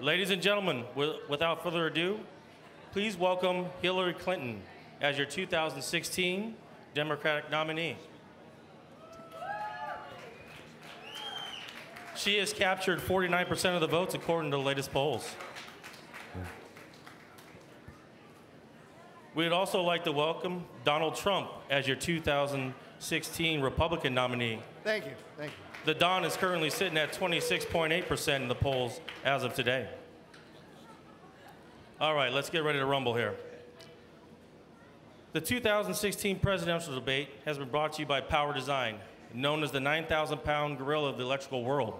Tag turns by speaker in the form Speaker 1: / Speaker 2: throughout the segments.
Speaker 1: Ladies and gentlemen, without further ado, please welcome Hillary Clinton as your 2016 Democratic nominee. She has captured 49% of the votes according to the latest polls. We'd also like to welcome Donald Trump as your 2016 Republican nominee.
Speaker 2: Thank you. Thank you.
Speaker 1: The Don is currently sitting at 26.8% in the polls as of today. All right, let's get ready to rumble here. The 2016 presidential debate has been brought to you by Power Design, known as the 9,000 pound gorilla of the electrical world.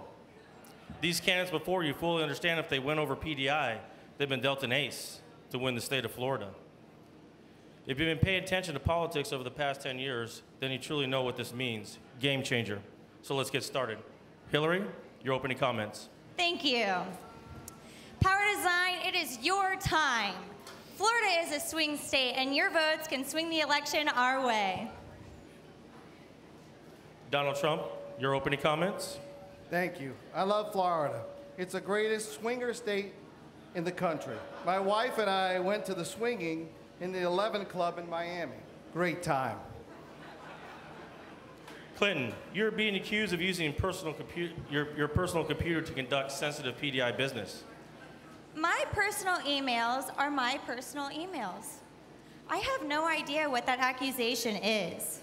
Speaker 1: These candidates before you fully understand if they win over PDI, they've been dealt an ace to win the state of Florida. If you've been paying attention to politics over the past 10 years, then you truly know what this means. Game changer. So let's get started. Hillary, your opening comments.
Speaker 3: Thank you. Power Design, it is your time. Florida is a swing state, and your votes can swing the election our way.
Speaker 1: Donald Trump, your opening comments.
Speaker 2: Thank you. I love Florida. It's the greatest swinger state in the country. My wife and I went to the swinging in the 11 Club in Miami. Great time.
Speaker 1: Clinton, you're being accused of using personal your, your personal computer to conduct sensitive PDI business.
Speaker 3: My personal emails are my personal emails. I have no idea what that accusation is.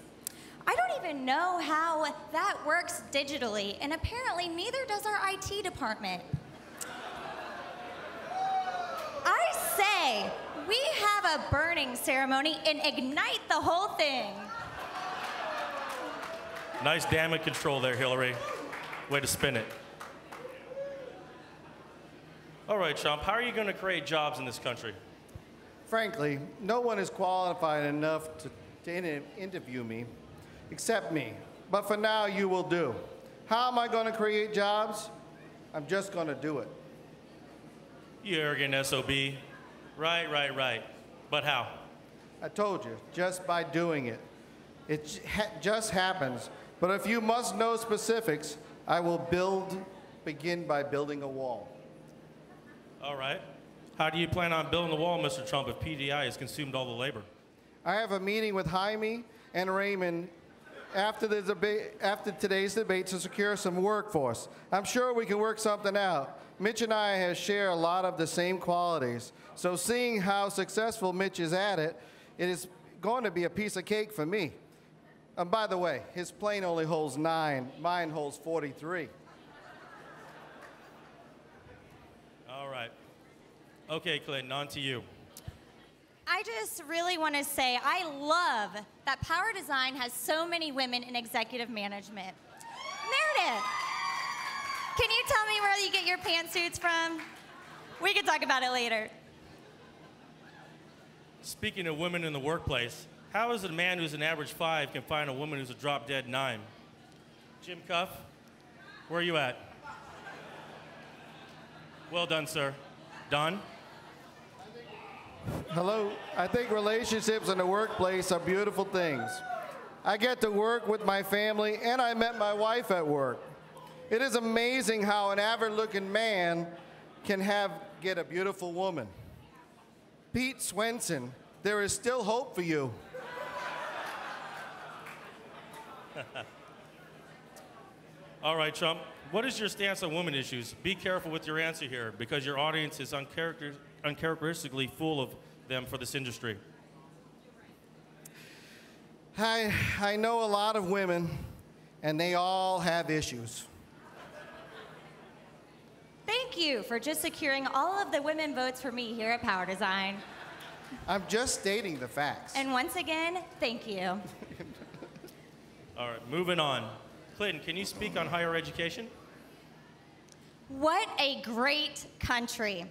Speaker 3: I don't even know how that works digitally, and apparently neither does our IT department. I say we have a burning ceremony and ignite the whole thing.
Speaker 1: Nice damage control there, Hillary. Way to spin it. All right, Trump, how are you going to create jobs in this country?
Speaker 2: Frankly, no one is qualified enough to, to in- interview me except me. But for now, you will do. How am I going to create jobs? I'm just going to do it.
Speaker 1: You arrogant SOB. Right, right, right. But how?
Speaker 2: I told you, just by doing it. It ha- just happens. But if you must know specifics, I will build, begin by building a wall.
Speaker 1: All right. How do you plan on building the wall, Mr. Trump, if PDI has consumed all the labor?
Speaker 2: I have a meeting with Jaime and Raymond after, the debate, after today's debate to secure some workforce. I'm sure we can work something out. Mitch and I have share a lot of the same qualities. So seeing how successful Mitch is at it, it is going to be a piece of cake for me. And by the way, his plane only holds nine, mine holds 43.
Speaker 1: All right. Okay, Clinton, on to you.
Speaker 3: I just really want to say I love that Power Design has so many women in executive management. Meredith, can you tell me where you get your pantsuits from? We can talk about it later.
Speaker 1: Speaking of women in the workplace, how is it a man who's an average five can find a woman who's a drop dead nine? Jim Cuff, where are you at? Well done, sir. Don?
Speaker 2: Hello. I think relationships in the workplace are beautiful things. I get to work with my family, and I met my wife at work. It is amazing how an average-looking man can have get a beautiful woman. Pete Swenson, there is still hope for you.
Speaker 1: All right, Trump. What is your stance on women issues? Be careful with your answer here because your audience is uncharacter- uncharacteristically full of them for this industry.
Speaker 2: I, I know a lot of women, and they all have issues.
Speaker 3: Thank you for just securing all of the women votes for me here at Power Design.
Speaker 2: I'm just stating the facts.
Speaker 3: And once again, thank you.
Speaker 1: All right, moving on. Clinton, can you speak on higher education?
Speaker 3: What a great country.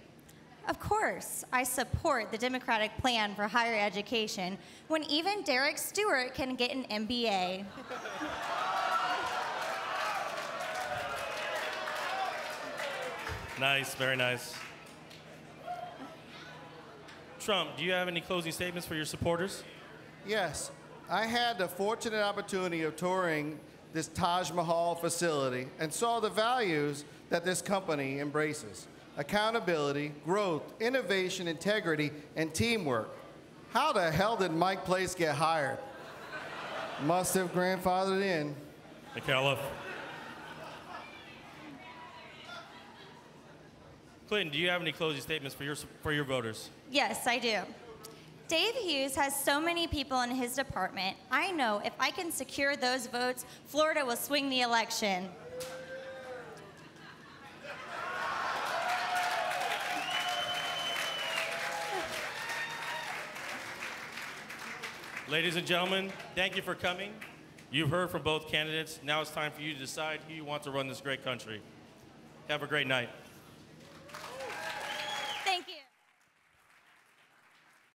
Speaker 3: Of course, I support the Democratic plan for higher education when even Derek Stewart can get an MBA.
Speaker 1: Nice, very nice. Trump, do you have any closing statements for your supporters?
Speaker 2: Yes, I had the fortunate opportunity of touring this Taj Mahal facility and saw the values that this company embraces. accountability, growth, innovation, integrity, and teamwork. How the hell did Mike Place get hired? Must have grandfathered in.
Speaker 1: McAuliffe. Clinton, do you have any closing statements for your, for your voters?
Speaker 3: Yes, I do. Dave Hughes has so many people in his department. I know if I can secure those votes, Florida will swing the election.
Speaker 1: Ladies and gentlemen, thank you for coming. You've heard from both candidates. Now it's time for you to decide who you want to run this great country. Have a great night.